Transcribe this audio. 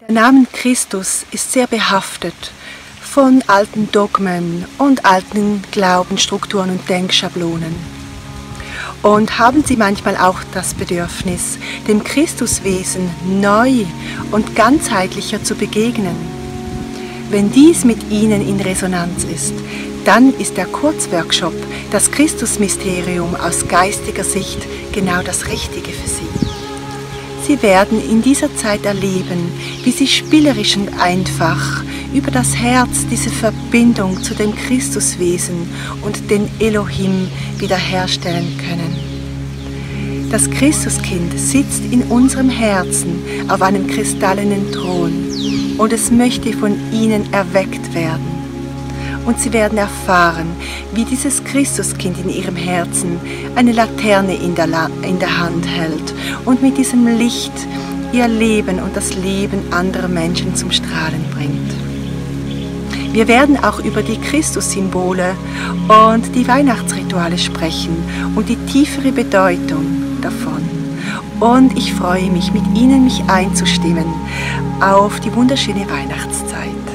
Der Name Christus ist sehr behaftet von alten Dogmen und alten Glaubensstrukturen und Denkschablonen. Und haben Sie manchmal auch das Bedürfnis, dem Christuswesen neu und ganzheitlicher zu begegnen? Wenn dies mit Ihnen in Resonanz ist, dann ist der Kurzworkshop Das Christusmysterium aus geistiger Sicht genau das Richtige für Sie. Sie werden in dieser Zeit erleben, wie Sie spielerisch und einfach über das Herz diese Verbindung zu dem Christuswesen und den Elohim wiederherstellen können. Das Christuskind sitzt in unserem Herzen auf einem kristallenen Thron und es möchte von Ihnen erweckt werden und sie werden erfahren, wie dieses Christuskind in ihrem Herzen eine Laterne in der, La in der Hand hält und mit diesem Licht ihr Leben und das Leben anderer Menschen zum Strahlen bringt. Wir werden auch über die Christussymbole und die Weihnachtsrituale sprechen und die tiefere Bedeutung davon. Und ich freue mich, mit Ihnen mich einzustimmen auf die wunderschöne Weihnachtszeit.